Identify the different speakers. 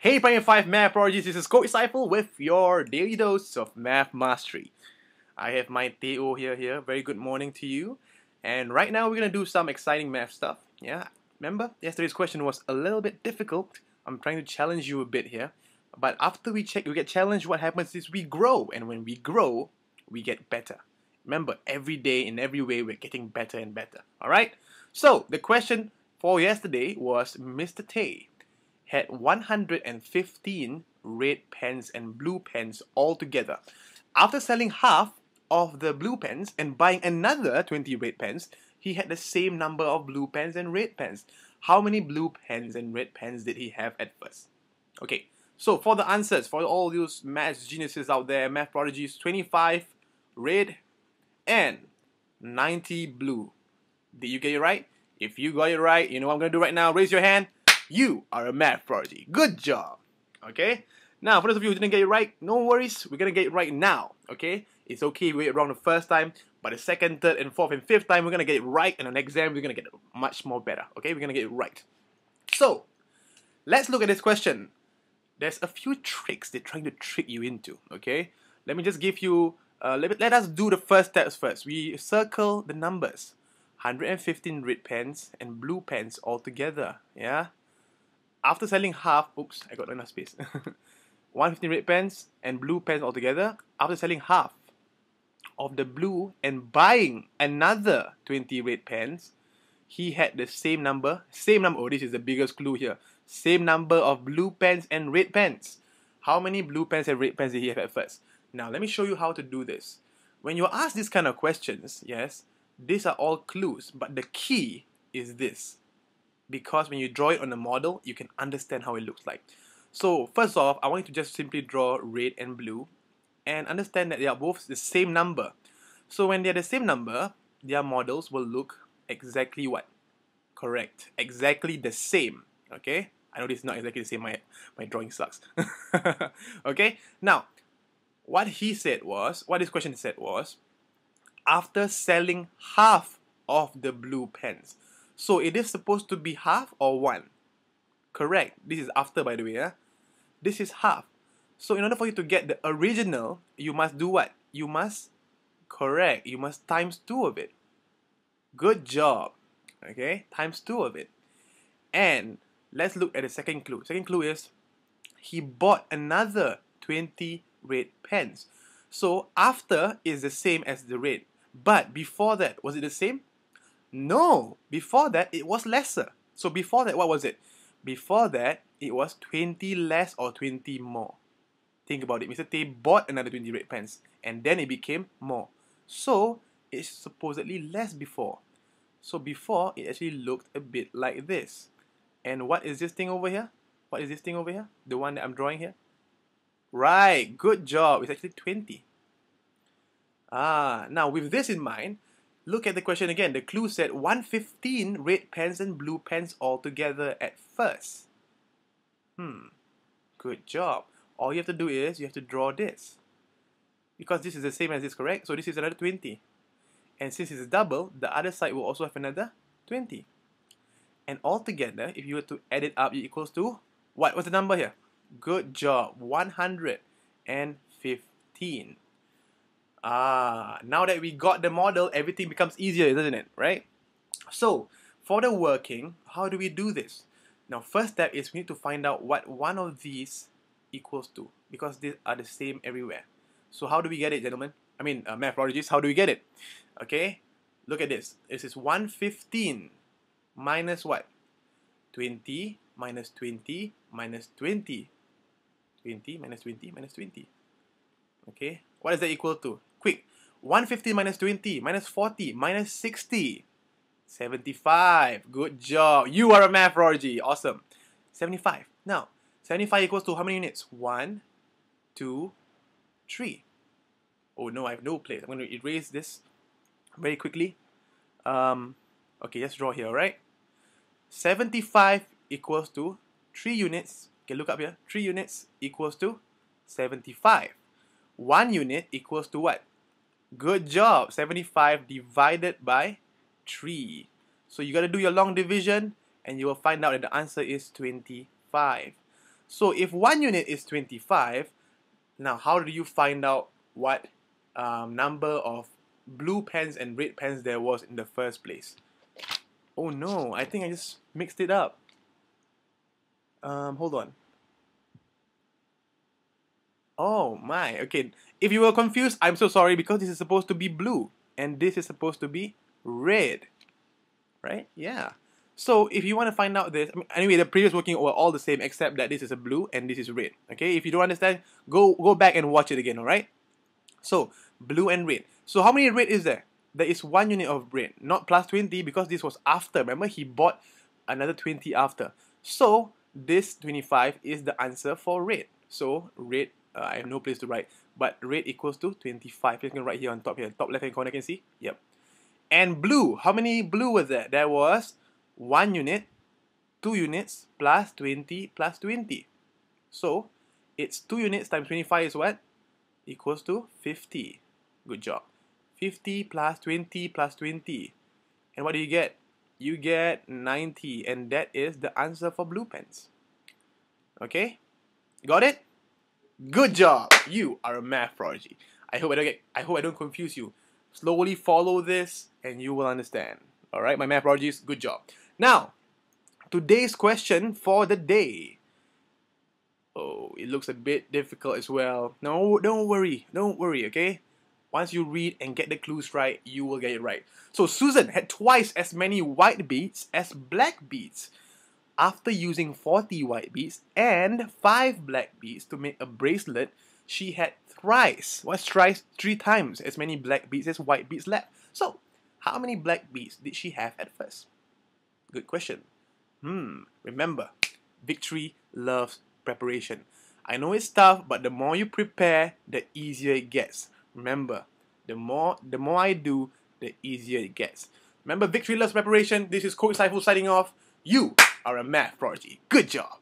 Speaker 1: Hey Primary 5 Math Prodigies, this is Coach Saiful with your daily dose of math mastery. I have my Theo here here. Very good morning to you. And right now we're going to do some exciting math stuff. Yeah, remember yesterday's question was a little bit difficult. I'm trying to challenge you a bit here. But after we check, we get challenged, what happens is we grow. And when we grow, we get better. Remember, every day in every way we're getting better and better. Alright? So, the question for yesterday was Mr. Tay had 115 red pens and blue pens altogether. After selling half of the blue pens and buying another 20 red pens, he had the same number of blue pens and red pens. How many blue pens and red pens did he have at first? Okay, so for the answers, for all those math geniuses out there, math prodigies, 25 red and 90 blue. Did you get it right? If you got it right, you know what I'm going to do right now. Raise your hand. You are a math prodigy. Good job. Okay? Now, for those of you who didn't get it right, no worries. We're going to get it right now. Okay? It's okay if we get it wrong the first time, but the second, third, and fourth, and fifth time, we're going to get it right. And on exam, we're going to get it much more better. Okay? We're going to get it right. So, let's look at this question. There's a few tricks they're trying to trick you into. Okay? Let me just give you, uh, let, let us do the first steps first. We circle the numbers. 115 red pens and blue pens all together. Yeah? After selling half, oops, I got enough space. 115 red pens and blue pens altogether. After selling half of the blue and buying another 20 red pens, he had the same number, same number, oh this is the biggest clue here, same number of blue pens and red pens. How many blue pens and red pens did he have at first? Now let me show you how to do this. When you ask these kind of questions, yes, these are all clues, but the key is this because when you draw it on a model, you can understand how it looks like. So first off, I want you to just simply draw red and blue and understand that they are both the same number. So when they're the same number, their models will look exactly what? Correct. Exactly the same. Okay? I know this is not exactly the same. My, my drawing sucks. okay? Now, what he said was, what this question said was, after selling half of the blue pens. So it is supposed to be half or 1. Correct. This is after by the way. Yeah? This is half. So in order for you to get the original, you must do what? You must, correct, you must times 2 of it. Good job. Okay, times 2 of it. And let's look at the second clue. Second clue is he bought another 20 red pens. So after is the same as the red. But before that, was it the same? No, before that it was lesser. So before that, what was it? Before that, it was 20 less or 20 more. Think about it. Mr. Tay bought another 20 red pens and then it became more. So it's supposedly less before. So before, it actually looked a bit like this. And what is this thing over here? What is this thing over here? The one that I'm drawing here? Right, good job. It's actually 20. Ah, now with this in mind, Look at the question again. The clue said 115 red pens and blue pens all together at first. Hmm. Good job. All you have to do is you have to draw this. Because this is the same as this, correct? So this is another 20. And since it's double, the other side will also have another 20. And altogether, if you were to add it up, it equals to what? What's the number here? Good job. 115. Ah, now that we got the model, everything becomes easier, doesn't it? Right? So, for the working, how do we do this? Now, first step is we need to find out what one of these equals to because they are the same everywhere. So how do we get it, gentlemen? I mean, uh, math prodigies, how do we get it? Okay, look at this. This is 115 minus what? 20 minus 20 minus 20. 20 minus 20 minus 20. Okay, what is that equal to? Quick. 150 minus 20 minus 40 minus 60. 75. Good job. You are a math prodigy. Awesome. 75. Now, 75 equals to how many units? 1, 2, 3. Oh no, I have no place. I'm going to erase this very quickly. Um, okay, let's draw here, right? 75 equals to 3 units. Okay, look up here. 3 units equals to 75. 1 unit equals to what? Good job. 75 divided by 3. So you got to do your long division and you will find out that the answer is 25. So if one unit is 25, now how do you find out what um, number of blue pens and red pens there was in the first place? Oh no, I think I just mixed it up. Um, hold on. Oh my, okay. If you were confused, I'm so sorry because this is supposed to be blue and this is supposed to be red. Right? Yeah. So if you want to find out this, I mean, anyway, the previous working were all the same except that this is a blue and this is red. Okay, if you don't understand, go go back and watch it again. All right. So blue and red. So how many red is there? There is one unit of red, not plus 20 because this was after. Remember, he bought another 20 after. So this 25 is the answer for red. So red, uh, I have no place to write, but red equals to 25. You can write here on top here, top left hand corner, can see? Yep. And blue, how many blue was there? That was one unit, two units, plus 20, plus 20. So, it's 2 units times 25 is what? Equals to 50. Good job. 50 plus 20 plus 20. And what do you get? You get 90 and that is the answer for blue pens. Okay? Got it? Good job. You are a math prodigy. I hope I don't get I hope I don't confuse you. Slowly follow this and you will understand. Alright, my math prodigies, good job. Now, today's question for the day. Oh, it looks a bit difficult as well. No, don't worry. Don't worry, okay? Once you read and get the clues right, you will get it right. So Susan had twice as many white beads as black beads. After using 40 white beads and 5 black beads to make a bracelet, she had thrice, what's thrice? Three times as many black beads as white beads left. So, how many black beads did she have at first? Good question. Hmm, remember, victory loves preparation. I know it's tough, but the more you prepare, the easier it gets. Remember, the more the more I do, the easier it gets. Remember, victory loves preparation. This is Coach Saiful signing off. You are a math prodigy. Good job.